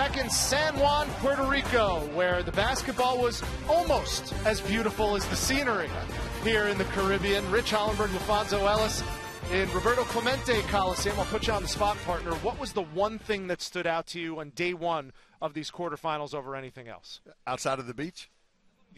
back in San Juan, Puerto Rico, where the basketball was almost as beautiful as the scenery here in the Caribbean. Rich Hollenberg, LaPhonso Ellis in Roberto Clemente Coliseum. I'll put you on the spot, partner. What was the one thing that stood out to you on day one of these quarterfinals over anything else? Outside of the beach?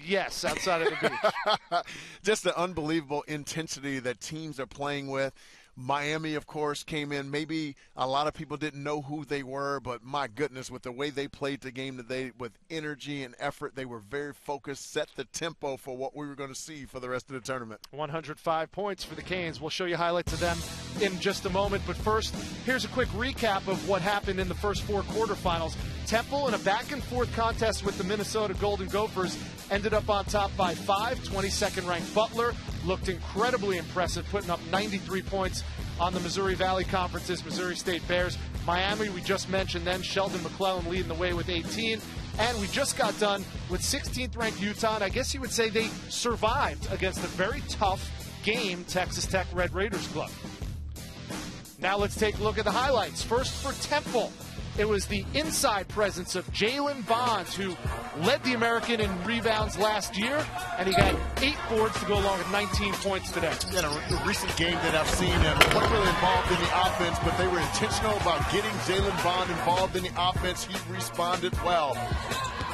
Yes, outside of the beach. Just the unbelievable intensity that teams are playing with. Miami, of course, came in. Maybe a lot of people didn't know who they were, but my goodness, with the way they played the game today, with energy and effort, they were very focused, set the tempo for what we were going to see for the rest of the tournament. 105 points for the Canes. We'll show you highlights of them in just a moment. But first, here's a quick recap of what happened in the first four quarterfinals. Temple, in a back and forth contest with the Minnesota Golden Gophers, ended up on top by five. 22nd ranked Butler looked incredibly impressive, putting up 93 points on the Missouri Valley Conference's Missouri State Bears. Miami, we just mentioned then, Sheldon McClellan leading the way with 18. And we just got done with 16th ranked Utah. And I guess you would say they survived against a very tough game, Texas Tech Red Raiders Club. Now let's take a look at the highlights. First for Temple. It was the inside presence of Jaylen Bonds, who led the American in rebounds last year, and he got eight boards to go along with 19 points today. In a recent game that I've seen them, weren't really involved in the offense, but they were intentional about getting Jaylen Bond involved in the offense. He responded well.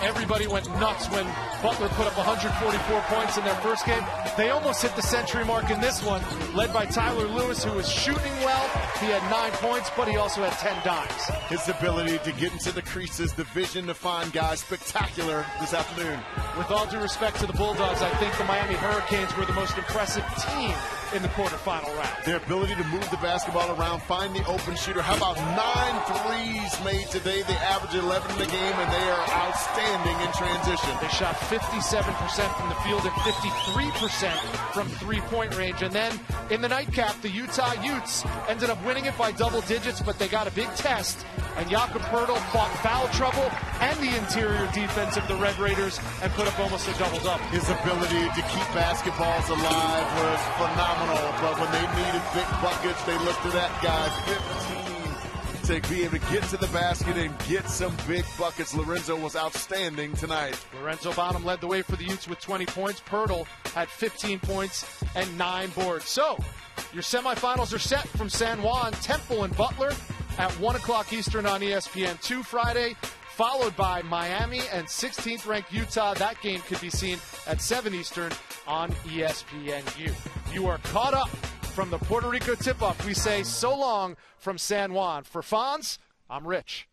Everybody went nuts when Butler put up 144 points in their first game. They almost hit the century mark in this one, led by Tyler Lewis, who was shooting well. He had nine points, but he also had 10 dimes. His ability to get into the creases, the vision to find guys, spectacular this afternoon. With all due respect to the Bulldogs, I think the Miami Hurricanes were the most impressive team in the quarterfinal round. Their ability to move the basketball around, find the open shooter. How about nine threes made today? They average 11 in the game, and they are outstanding in transition. They shot 57% from the field and 53% from three-point range. And then in the nightcap, the Utah Utes ended up winning it by double digits, but they got a big test. And Jakob Poeltl fought foul trouble and the interior defense of the Red Raiders and put up almost a double-double. His ability to keep basketballs alive was phenomenal. But when they needed big buckets, they looked to that guy. 15 to be able to get to the basket and get some big buckets. Lorenzo was outstanding tonight. Lorenzo Bonam led the way for the Utes with 20 points. Poeltl had 15 points and nine boards. So your semifinals are set from San Juan, Temple, and Butler at 1 o'clock Eastern on ESPN 2 Friday, followed by Miami and 16th ranked Utah. That game could be seen at 7 Eastern on ESPNU. You are caught up from the Puerto Rico tip off. We say so long from San Juan. For Fonz, I'm Rich.